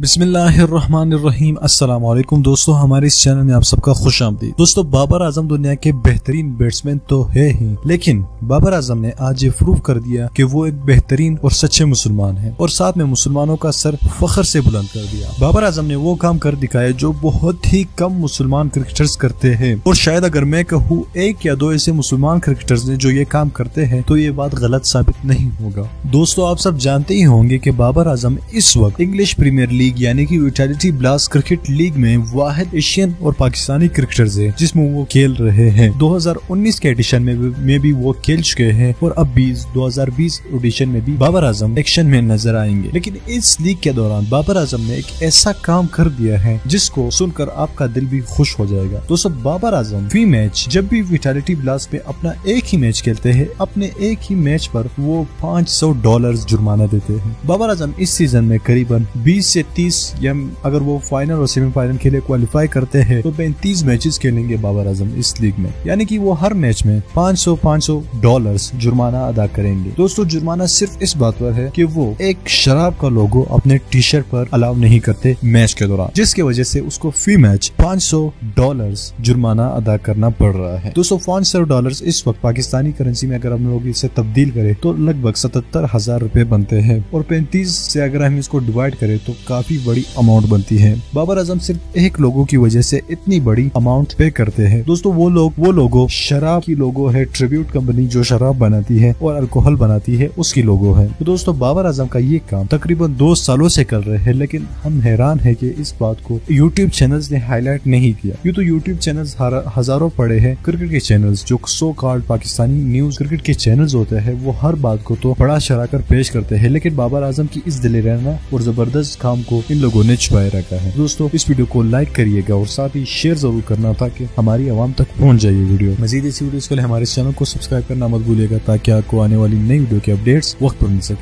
بسم اللہ الرحمن الرحیم۔ السلام علیکم دوستو، ہمارے اس چینل میں آپ سب کا خوش آمدید۔ دوستو، بابر اعظم دنیا کے بہترین بیٹسمین تو ہے ہی، لیکن بابر اعظم نے آج یہ پروف کر دیا کہ وہ ایک بہترین اور سچے مسلمان ہیں اور ساتھ میں مسلمانوں کا سر فخر سے بلند کر دیا۔ بابر اعظم نے وہ کام کر دکھایا جو بہت ہی کم مسلمان کرکٹرز کرتے ہیں۔ اور شاید اگر میں کہوں ایک یا دو ایسے مسلمان کرکٹرز نے جو یہ کام کرتے ہیں، تو یہ بات غلط ثابت نہیں ہوگا۔ دوستو، آپ سب جانتے ہی ہوں گے کہ بابر اعظم اس وقت انگلش پریمیئر لیگ لیگ یعنی کہ ویٹیلیٹی بلاس کرکٹ لیگ میں واحد ایشین اور پاکستانی کرکٹرز ہیں، جس میں وہ کھیل رہے ہیں۔ دو ہزار انیس کے ایڈیشن میں بھی وہ کھیل چکے ہیں اور اب بھی دو ہزار بیس ایڈیشن میں بھی بابر اعظم ایکشن میں نظر آئیں گے۔ لیکن اس لیگ کے دوران بابر اعظم نے ایک ایسا کام کر دیا ہے، جس کو سن کر آپ کا دل بھی خوش ہو جائے گا۔ دوستو بابر اعظم، فی میچ، جب بھی ویٹیلیٹی بلاس میں اپنا ایک ہی میچ کھیلتے ہیں، اپنے ایک ہی میچ پر وہ پانچ سو ڈالر جرمانہ دیتے ہیں۔ بابر اعظم اس سیزن میں قریب بیس سے تیس یا اگر وہ فائنل اور سیمی فائنل کے لیے کوالیفائی کرتے ہیں، تو پینتیس میچز کھیلیں گے بابر اعظم اس لیگ میں۔ یعنی کہ وہ ہر میچ میں پانچ سو پانچ سو ڈالرز جرمانہ ادا کریں گے۔ دوستو، جرمانہ صرف اس بات پر ہے کہ وہ ایک شراب کا لوگو اپنے ٹی شرٹ پر الاؤ نہیں کرتے میچ کے دوران، جس کی وجہ سے اس کو فی میچ پانچ سو ڈالرز جرمانہ ادا کرنا پڑ رہا ہے۔ دوستو، پانچ سو ڈالرز اس وقت پاکستانی کرنسی میں اگر ہم لوگ اسے تبدیل کرے تو لگ بھگ ستتر ہزار روپے بنتے ہیں۔ اور پینتیس سے اگر ہم اس کو ڈیوائڈ کرے تو کافی بڑی اماؤنٹ بنتی ہے۔ بابر اعظم صرف ایک لوگوں کی وجہ سے اتنی بڑی اماؤنٹ پے کرتے ہیں۔ دوستو، وہ لوگ، وہ لوگو شراب کی لوگو ہے ٹریبیوٹ کمپنی جو شراب بناتی ہے اور الکوہل بناتی ہے، اس کی لوگو ہے۔ دوستو، بابر اعظم کا یہ کام تقریباً دو سالوں سے کر رہے ہیں، لیکن ہم حیران ہے کہ اس بات کو یوٹیوب چینلز نے ہائی لائٹ نہیں کیا۔ یہ تو یوٹیوب چینلز ہزاروں پڑے ہیں۔ کرکٹ کے چینلز جو so called Pakistani news cricket کے چینلز ہوتے ہیں، وہ ہر بات کو تو بڑا شرا کر پیش کرتے ہیں۔ لیکن بابر اعظم کی اس دلی رہنا اور زبردست کام کو کو ان لوگوں نے چھپائے رکھا ہے۔ دوستو، اس ویڈیو کو لائک کریے گا اور ساتھ ہی شیئر ضرور کرنا تاکہ ہماری عوام تک پہنچ جائے یہ ویڈیو۔ مزید اسی ویڈیوز کے لیے ہمارے چینل کو سبسکرائب کرنا مت بھولیے گا تاکہ آپ کو آنے والی نئی ویڈیو کے اپڈیٹس وقت پر مل سکے۔